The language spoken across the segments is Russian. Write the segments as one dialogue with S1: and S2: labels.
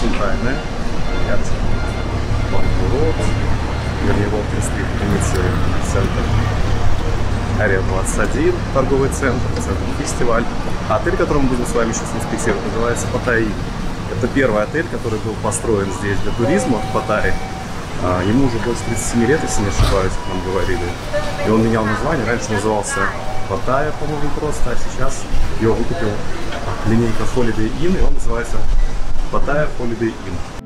S1: центральная, Ярче, Бангурот, вернее, Волкин-стрит, границы центр Ария 21, торговый центр, центр фестиваль. А отель, который мы будем с вами сейчас инспектировать, называется Паттайи. Это первый отель, который был построен здесь для туризма в Паттайе. А, Ему уже больше 37 лет, если не ошибаюсь, как нам говорили. И он менял название. Раньше назывался Паттайя, по-моему, просто, а сейчас его выкупил линейка Holiday Inn, и он называется Паттайя Holiday Inn.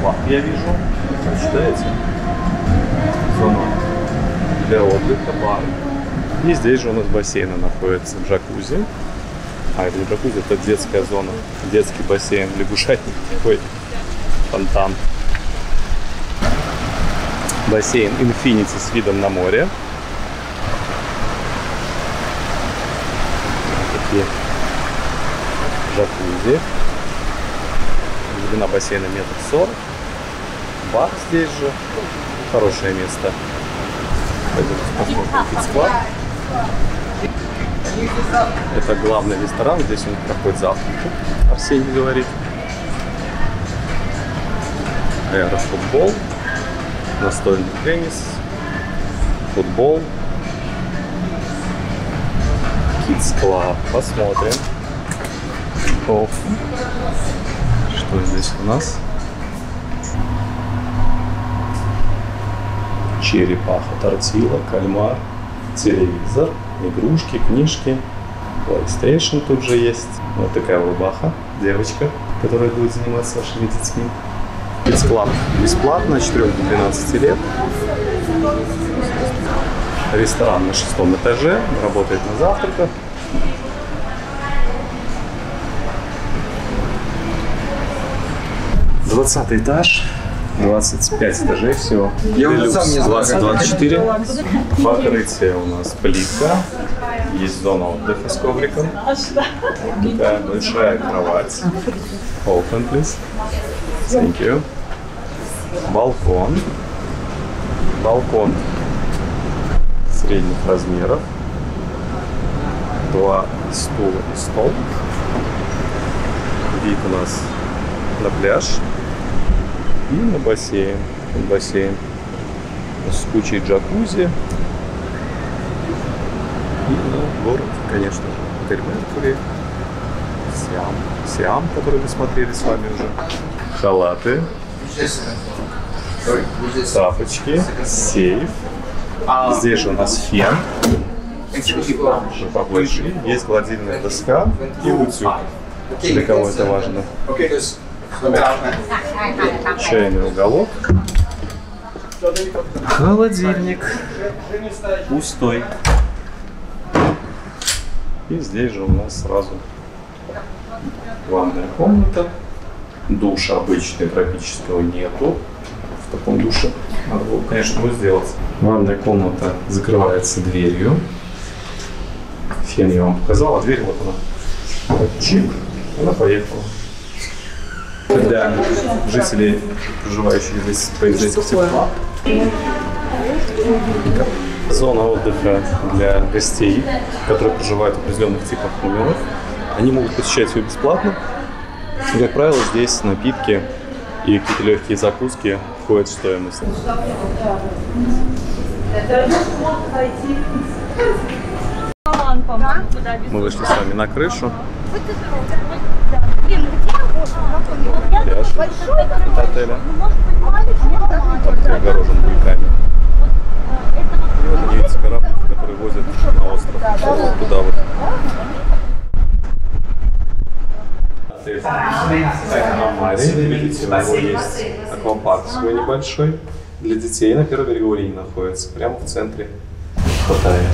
S1: Club, я вижу. Читаете? Зона для отдыха, бар. И здесь же у нас бассейны находится, джакузи. А, это не джакузи, это детская зона. Детский бассейн, лягушатник такой, фонтан. Бассейн Infinity с видом на море. Такие джакузи. Глубина бассейна метр сорок. Бар здесь же. Хорошее место. Пойдем посмотрим. Это главный ресторан. Здесь них проходит завтрак. Арсений говорит. Аэрофутбол. Настольный теннис. Футбол. Kids Club. Посмотрим. О, что здесь у нас? Черепаха, тортила, кальмар, телевизор, игрушки, книжки, PlayStation тут же есть. Вот такая улыбаха, девочка, которая будет заниматься вашими детьми. Бесплатно. Бесплатно, с 4 до 12 лет. Ресторан на шестом этаже, работает на завтраках. Двадцатый этаж, 25 этажей всего.
S2: Я уже сам не знаю,
S1: 20-24. Покрытие у нас плитка. Есть зона отдыха с ковриком. Такая большая кровать. Open, please. Thank you. Балкон. Балкон средних размеров. Два стула и стол. Вид у нас на пляж и на бассейн. Бассейн с кучей джакузи. И ну, город, конечно же, отель Меркури. Сиам. Сиам, который мы смотрели с вами уже. Халаты, тапочки, сейф. Здесь же у нас фен. Побольше. Есть гладильная доска и утюг. Для кого это важно. Чайный уголок. Холодильник. Пустой. И здесь же у нас сразу ванная комната. Душ обычный, тропического нету. В таком душе надо было, конечно, его сделать. Ванная комната закрывается дверью. Фен я вам показал, а дверь вот она. Чик, она поехала. Для жителей, проживающих здесь по тепла, зона отдыха для гостей, которые проживают в определенных типах номеров. Они могут посещать ее бесплатно. И, как правило, здесь напитки и какие-то легкие закуски входят в стоимость. Мы вышли с вами на крышу. Пляж от отеля. Огорожен буйками. И вот видите корабль, который возит на остров. Туда вот. Море, видите, у него есть аквапарк свой небольшой. Для детей на первой береговой линии находится, прямо в центре Паттайи.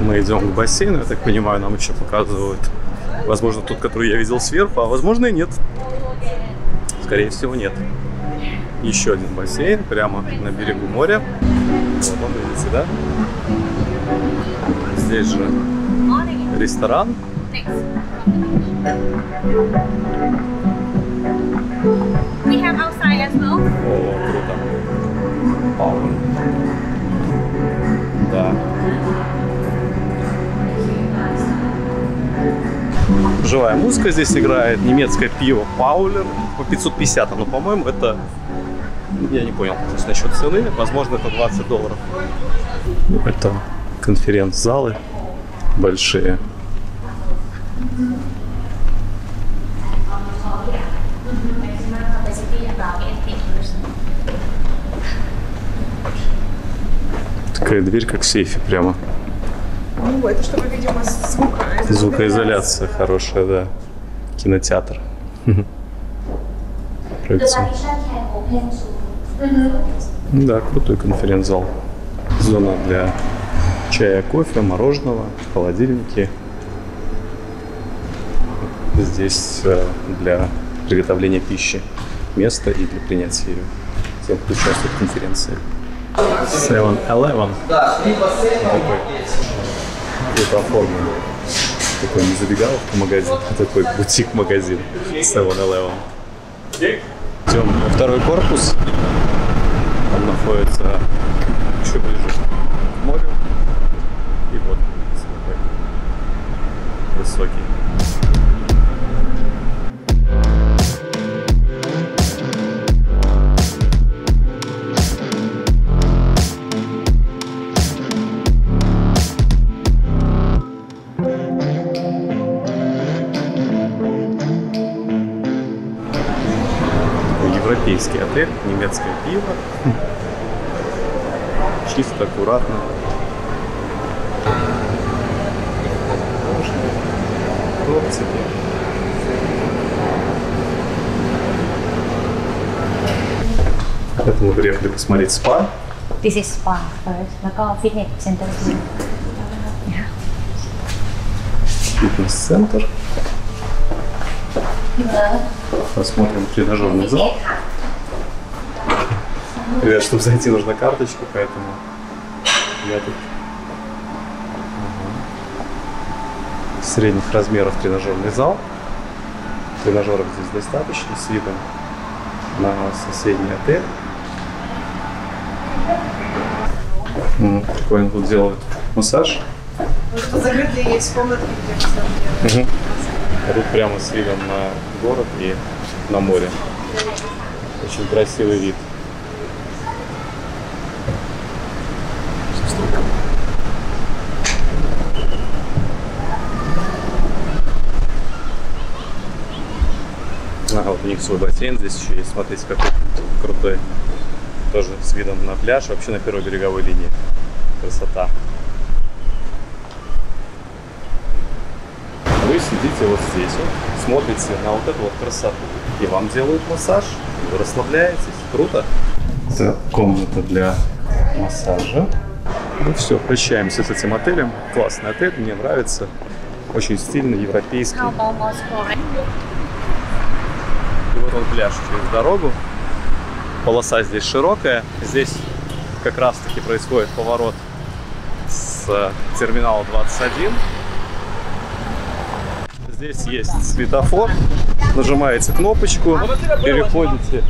S1: Мы идем к бассейну, я так понимаю, нам еще показывают. Возможно, тот, который я видел сверху, а возможно и нет. Скорее всего, нет. Еще один бассейн прямо на берегу моря. Вот он, видите, да? Здесь же ресторан. О, круто. Пауль. Живая музыка здесь играет, немецкое пиво Паулер по 550, но, по-моему, это... Я не понял, то есть насчет цены, возможно, это 20 долларов. Это конференц-залы большие. Такая дверь, как в сейфе прямо.
S3: Ну, это чтобы, видимо, звука.
S1: Звукоизоляция хорошая, да. Кинотеатр. Да, крутой конференц-зал. Зона для чая, кофе, мороженого, холодильники. Здесь э, для приготовления пищи место и для принятия ее тем, кто участвует в конференции. 7-Eleven. Такой оформлен. Такой не забегаловка магазин, а такой бутик-магазин 7-Eleven. Идем во второй корпус. Он находится еще ближе к морю. И вот такой высокий. балтийский отель, немецкое пиво. Чисто, аккуратно. Хлопцы. Это мы приехали посмотреть спа.
S2: This is spa first, Macau Fitness Center.
S1: Фитнес-центр. Посмотрим тренажерный зал. Ребят, чтобы зайти, нужна карточка, поэтому я тут средних размеров тренажерный зал. Тренажеров здесь достаточно с видом на соседний отель. М, Прикольно тут делают массаж.
S3: Закрытые есть комнатки, где.
S1: А тут прямо с видом на город и на море. Очень красивый вид. Ага, вот у них свой бассейн здесь еще есть. Смотрите, какой крутой. Тоже с видом на пляж, вообще на первой береговой линии. Красота. Вы сидите вот здесь вот, смотрите на вот эту вот красоту. И вам делают массаж, и вы расслабляетесь. Круто. Это комната для массажа. Ну все, прощаемся с этим отелем. Классный отель, мне нравится. Очень стильный, европейский. Вот он пляж через дорогу. Полоса здесь широкая. Здесь как раз таки происходит поворот с э, терминала 21. Здесь есть светофор. Нажимаете кнопочку, переходите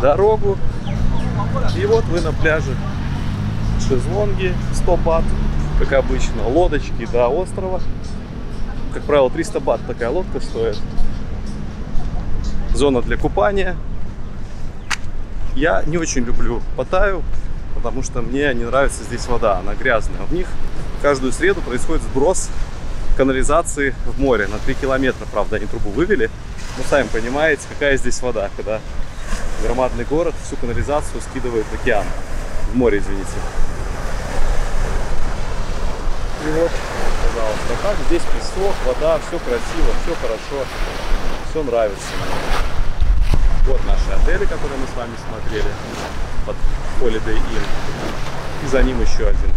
S1: дорогу. И вот вы на пляже. Шезлонги 100 бат, как обычно. Лодочки до острова. Как правило, 300 бат такая лодка стоит зона для купания. Я не очень люблю Паттайю, потому что мне не нравится здесь вода, она грязная. У них каждую среду происходит сброс канализации в море. На 3 километра, правда, они трубу вывели. Но сами понимаете, какая здесь вода, когда громадный город всю канализацию скидывает в океан. В море, извините. И вот, пожалуйста, как здесь песок, вода, все красиво, все хорошо, все нравится. Вот наши отели, которые мы с вами смотрели под Holiday Inn. И за ним еще один.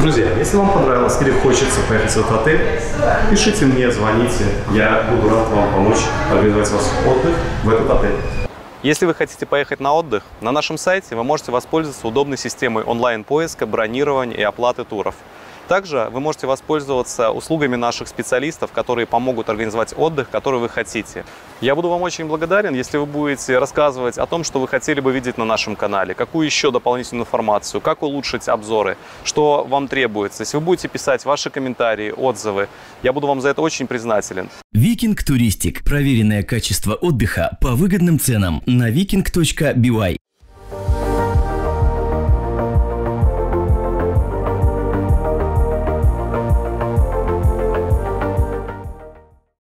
S1: Друзья, если вам понравилось или хочется поехать в этот отель, пишите мне, звоните. Я буду рад вам помочь организовать вас отдых в этот отель. Если вы хотите поехать на отдых, на нашем сайте вы можете воспользоваться удобной системой онлайн-поиска, бронирования и оплаты туров. Также вы можете воспользоваться услугами наших специалистов, которые помогут организовать отдых, который вы хотите. Я буду вам очень благодарен, если вы будете рассказывать о том, что вы хотели бы видеть на нашем канале, какую еще дополнительную информацию, как улучшить обзоры, что вам требуется. Если вы будете писать ваши комментарии, отзывы, я буду вам за это очень признателен.
S4: Викинг Туристик. Проверенное качество отдыха по выгодным ценам на viking.by.